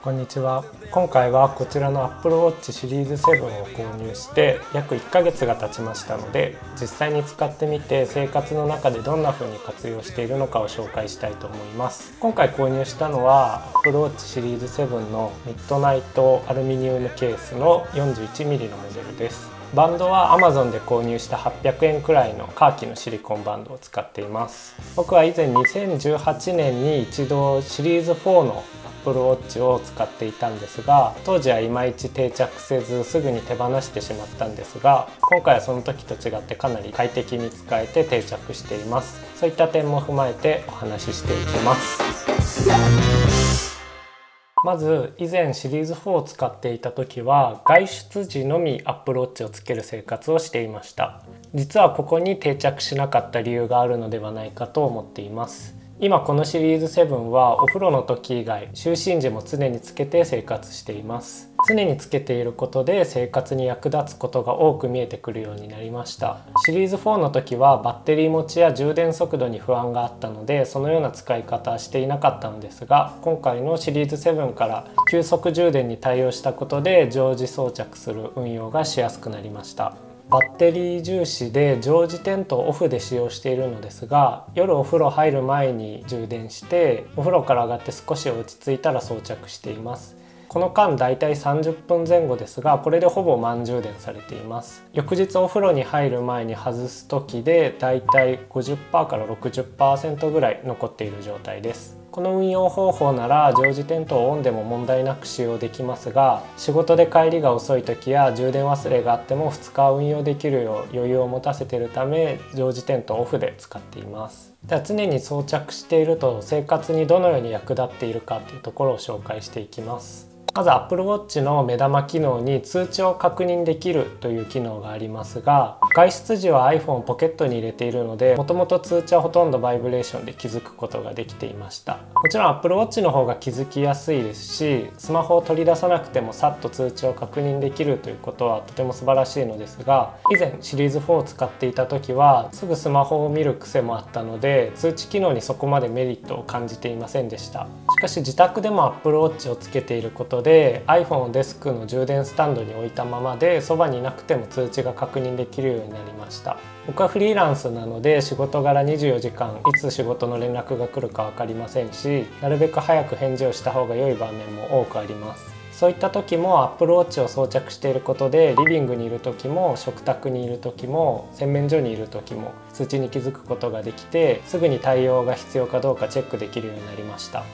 こんにちは。今回はこちらの Apple Watch シリーズ7を購入して約1ヶ月が経ちましたので実際に使ってみて生活の中でどんな風に活用しているのかを紹介したいと思います。今回購入したのは Apple Watch シリーズ7のミッドナイトアルミニウムケースの 41mm のモデルです。バンドは Amazon で購入した800円くらいのカーキのシリコンバンドを使っています。僕は以前2018年に一度シリーズ4の Apple Watch を使っていたんですが当時はいまいち定着せずすぐに手放してしまったんですが今回はその時と違ってかなり快適に使えて定着しています。そういった点も踏まえてお話ししていきます。まず以前シリーズ4を使っていた時は外出時のみ Apple Watch をつける生活をしていました。実はここに定着しなかった理由があるのではないかと思っています。今このシリーズ7はお風呂の時以外就寝時も常につけて生活しています。常につけていることで生活に役立つことが多く見えてくるようになりました。シリーズ4の時はバッテリー持ちや充電速度に不安があったのでそのような使い方はしていなかったのですが今回のシリーズ7から急速充電に対応したことで常時装着する運用がしやすくなりました。バッテリー重視で常時点灯オフで使用しているのですが夜お風呂入る前に充電してお風呂から上がって少し落ち着いたら装着しています。この間だいたい30分前後ですがこれでほぼ満充電されています。翌日お風呂に入る前に外す時でだいたい50%から60%ぐらい残っている状態です。この運用方法なら常時点灯オンでも問題なく使用できますが仕事で帰りが遅い時や充電忘れがあっても2日運用できるよう余裕を持たせているため常時点灯オフで使っています。では常に装着していると生活にどのように役立っているかというところを紹介していきます。まず Apple Watch の目玉機能に通知を確認できるという機能がありますが外出時は iPhone をポケットに入れているのでもともと通知はほとんどバイブレーションで気づくことができていました。もちろん Apple Watch の方が気づきやすいですしスマホを取り出さなくてもさっと通知を確認できるということはとても素晴らしいのですが以前シリーズ4を使っていた時はすぐスマホを見る癖もあったので通知機能にそこまでメリットを感じていませんでした。しかし自宅でも Apple Watch をつけていることでで iPhone をデスクの充電スタンドに置いたままでそばにいなくても通知が確認できるようになりました。僕はフリーランスなので仕事柄24時間いつ仕事の連絡が来るか分かりませんしなるべく早く返事をした方が良い場面も多くあります。そういった時も Apple Watch を装着していることでリビングにいる時も食卓にいる時も洗面所にいる時も通知に気づくことができてすぐに対応が必要かどうかチェックできるようになりました。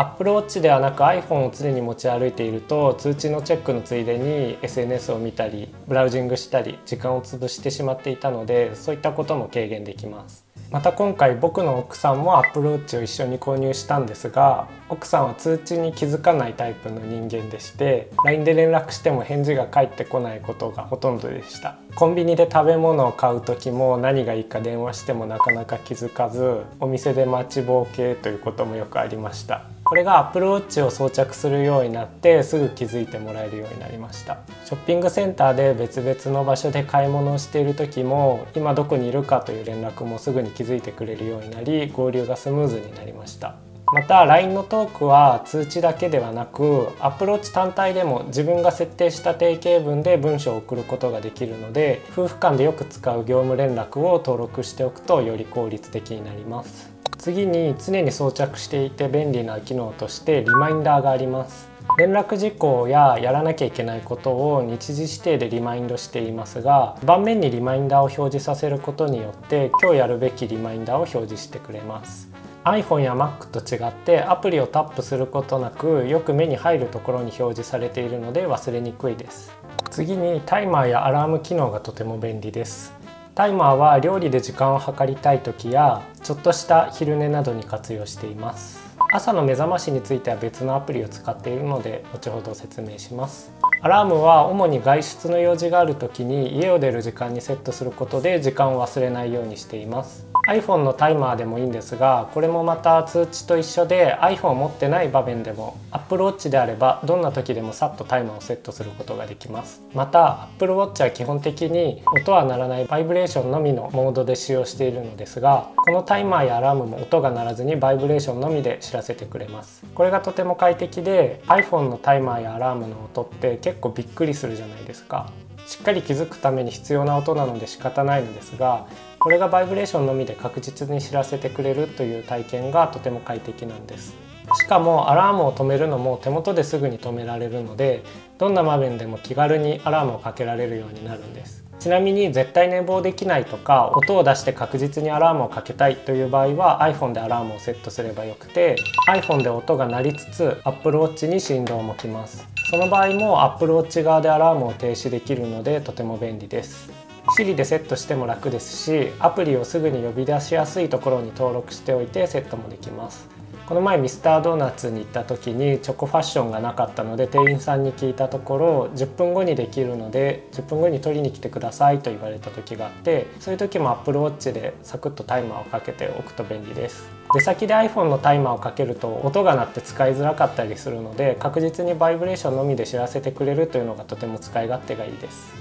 Apple Watch ではなく iPhone を常に持ち歩いていると通知のチェックのついでに SNS を見たりブラウジングしたり時間を潰してしまっていたのでそういったことも軽減できます。また今回僕の奥さんも Apple Watch を一緒に購入したんですが奥さんは通知に気づかないタイプの人間でして LINE で連絡しても返事が返ってこないことがほとんどでした。コンビニで食べ物を買う時も何がいいか電話してもなかなか気づかずお店で待ちぼうけということもよくありました。これが Apple Watch を装着するようになってすぐ気づいてもらえるようになりました。ショッピングセンターで別々の場所で買い物をしている時も今どこにいるかという連絡もすぐに気づいてくれるようになり合流がスムーズになりました。また LINE のトークは通知だけではなく Apple Watch 単体でも自分が設定した定型文で文章を送ることができるので夫婦間でよく使う業務連絡を登録しておくとより効率的になります。次に常に装着していて便利な機能としてリマインダーがあります。連絡事項ややらなきゃいけないことを日時指定でリマインドしていますが盤面にリマインダーを表示させることによって今日やるべきリマインダーを表示してくれます。iPhone や Mac と違ってアプリをタップすることなくよく目に入るところに表示されているので忘れにくいです。次にタイマーやアラーム機能がとても便利です。タイマーは料理で時間を計りたい時やちょっとした昼寝などに活用しています。朝の目覚ましについては別のアプリを使っているので後ほど説明します。アラームは主に外出の用事がある時に家を出る時間にセットすることで時間を忘れないようにしています。iPhone のタイマーでもいいんですがこれもまた通知と一緒で iPhone を持ってない場面でも Apple Watch であればどんな時でもさっとタイマーをセットすることができます。また Apple Watch は基本的に音は鳴らないバイブレーションのみのモードで使用しているのですがこのタイマーやアラームも音が鳴らずにバイブレーションのみで知らせてくれます。これがとても快適で iPhone のタイマーやアラームの音って結構びっくりするじゃないですか。しっかり気づくために必要な音なので仕方ないのですがこれがバイブレーションのみで確実に知らせてくれるという体験がとても快適なんです。しかもアラームを止めるのも手元ですぐに止められるのでどんな場面でも気軽にアラームをかけられるようになるんです。ちなみに絶対寝坊できないとか音を出して確実にアラームをかけたいという場合は iPhone でアラームをセットすればよくて iPhone で音が鳴りつつ Apple Watch に振動もきます。その場合も Apple Watch 側でアラームを停止できるのでとても便利です。Siri でセットしても楽ですしアプリをすぐに呼び出しやすいところに登録しておいてセットもできます。この前ミスタードーナツに行った時にチョコファッションがなかったので店員さんに聞いたところ10分後にできるので10分後に取りに来てくださいと言われた時があってそういう時も Apple Watch でサクッとタイマーをかけておくと便利です。出先で iPhone のタイマーをかけると音が鳴って使いづらかったりするので確実にバイブレーションのみで知らせてくれるというのがとても使い勝手がいいです。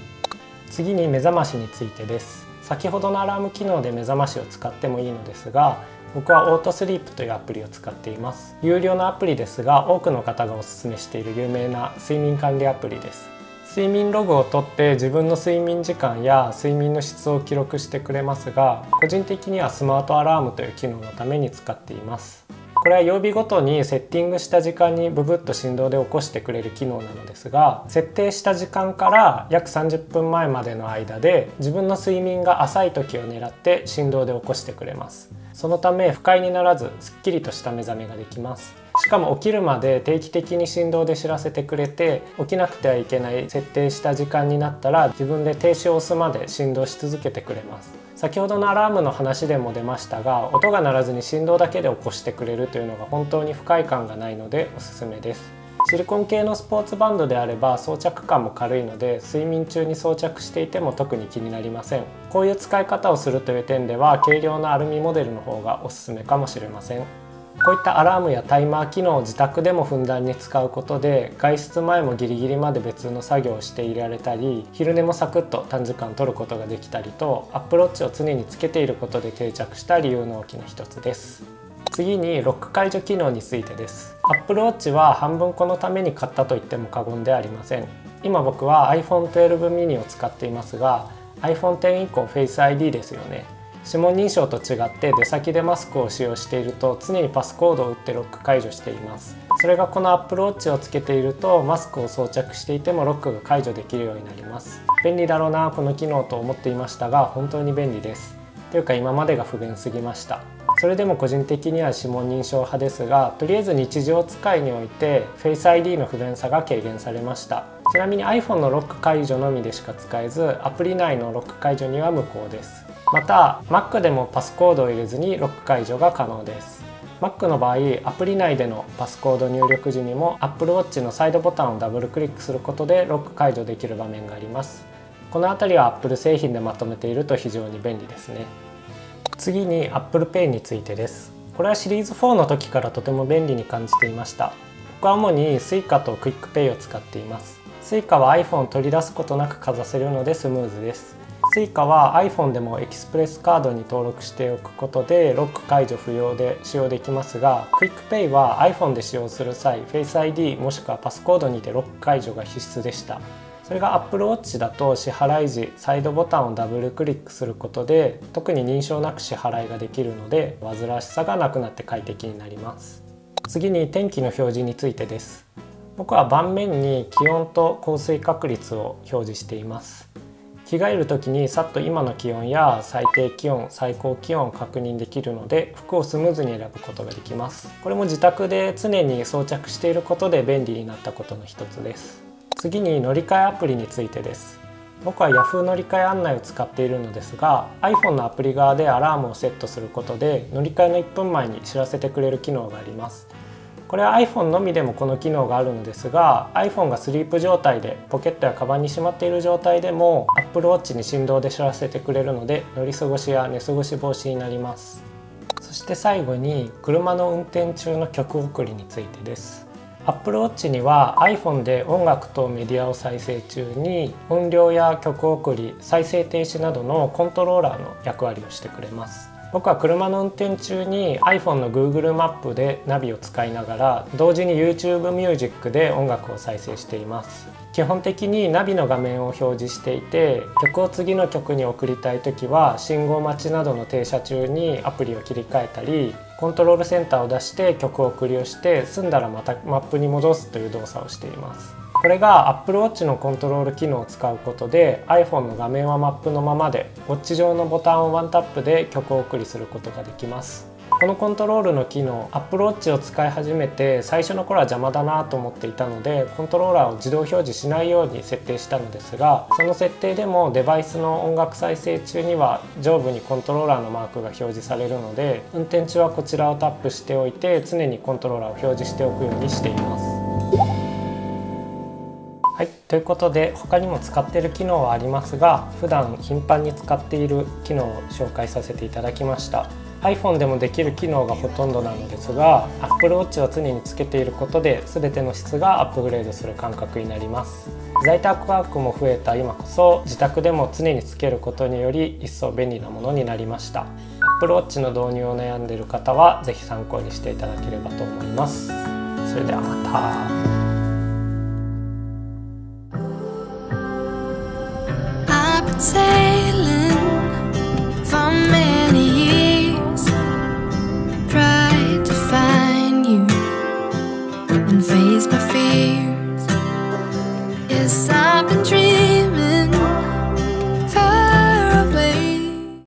次に目覚ましについてです。先ほどのアラーム機能で目覚ましを使ってもいいのですが僕はオートスリープというアプリを使っています。有料のアプリですが多くの方がおすすめしている有名な睡眠管理アプリです。睡眠ログを取って自分の睡眠時間や睡眠の質を記録してくれますが個人的にはスマートアラームという機能のために使っています。これは曜日ごとにセッティングした時間にブブッと振動で起こしてくれる機能なのですが設定した時間から約30分前までの間で自分の睡眠が浅い時を狙って振動で起こしてくれます。そのため不快にならずすっきりとした目覚めができます。しかも起きるまで定期的に振動で知らせてくれて起きなくてはいけない設定した時間になったら自分で停止を押すまで振動し続けてくれます。先ほどのアラームの話でも出ましたが音が鳴らずに振動だけで起こしてくれるというのが本当に不快感がないのでおすすめです。シリコン系のスポーツバンドであれば装着感も軽いので睡眠中に装着していても特に気になりません。こういう使い方をするという点では軽量のアルミモデルの方がおすすめかもしれません。こういったアラームやタイマー機能を自宅でもふんだんに使うことで外出前もギリギリまで別の作業をしていられたり昼寝もサクッと短時間取ることができたりとアップローチを常につけていることで定着した理由の大きな一つです。次にロック解除機能についてです。Apple Watch は半分このために買ったと言っても過言ではありません。今僕は iPhone 12 mini を使っていますが iPhone X 以降 Face ID ですよね。指紋認証と違って出先でマスクを使用していると常にパスコードを打ってロック解除しています。それがこの Apple Watch をつけているとマスクを装着していてもロックが解除できるようになります。便利だろうなこの機能と思っていましたが本当に便利です。というか今までが不便すぎました。それでも個人的には指紋認証派ですがとりあえず日常使いにおいて Face ID の不便さが軽減されました。ちなみに iPhone のロック解除のみでしか使えずアプリ内のロック解除には無効です。また Mac でもパスコードを入れずにロック解除が可能です。Mac の場合アプリ内でのパスコード入力時にも Apple Watch のサイドボタンをダブルクリックすることでロック解除できる場面があります。この辺りは Apple 製品でまとめていると非常に便利ですね。次に Apple Pay についてです。これはシリーズ4の時からとても便利に感じていました。僕は主に Suica と QuickPay を使っています。Suica は iPhone を取り出すことなくかざせるのでスムーズです。Suica は iPhone でもエキスプレスカードに登録しておくことでロック解除不要で使用できますが QuickPay は iPhone で使用する際 Face ID もしくはパスコードにてロック解除が必須でした。それが Apple Watch だと支払い時サイドボタンをダブルクリックすることで特に認証なく支払いができるので煩わしさがなくなって快適になります。次に天気の表示についてです。僕は盤面に気温と降水確率を表示しています。着替える時にさっと今の気温や最低気温最高気温を確認できるので服をスムーズに選ぶことができます。これも自宅で常に装着していることで便利になったことの一つです。次に乗り換えアプリについてです。僕は Yahoo 乗り換え案内を使っているのですが iPhone のアプリ側でアラームをセットすることで乗り換えの1分前に知らせてくれる機能があります。これは iPhone のみでもこの機能があるのですが iPhone がスリープ状態でポケットやカバンにしまっている状態でも Apple Watch に振動で知らせてくれるので乗り過ごしや寝過ごし防止になります。そして最後に車の運転中の曲送りについてです。Apple Watch には iPhone で音楽とメディアを再生中に音量や曲送り再生停止などのコントローラーの役割をしてくれます。僕は車の運転中に iPhone の Google マップでナビを使いながら同時に YouTube ミュージックで音楽を再生しています。基本的にナビの画面を表示していて曲を次の曲に送りたい時は信号待ちなどの停車中にアプリを切り替えたりコントロールセンターを出して曲を送りをして済んだらまたマップに戻すという動作をしています。これが Apple Watch のコントロール機能を使うことで iPhone の画面はマップのままでウォッチ上のボタンをワンタップで曲を送りすることができますこのコントロールの機能 Apple Watch を使い始めて最初の頃は邪魔だなと思っていたのでコントローラーを自動表示しないように設定したのですがその設定でもデバイスの音楽再生中には上部にコントローラーのマークが表示されるので運転中はこちらをタップしておいて常にコントローラーを表示しておくようにしています。はい、ということで他にも使っている機能はありますが普段頻繁に使っている機能を紹介させていただきました。iPhone でもできる機能がほとんどなのですが Apple Watch を常につけていることで全ての質がアップグレードする感覚になります。在宅ワークも増えた。今こそ自宅でも常につけることにより一層便利なものになりました。Apple Watch の導入を悩んでいる方は是非参考にしていただければと思います。それではまた。say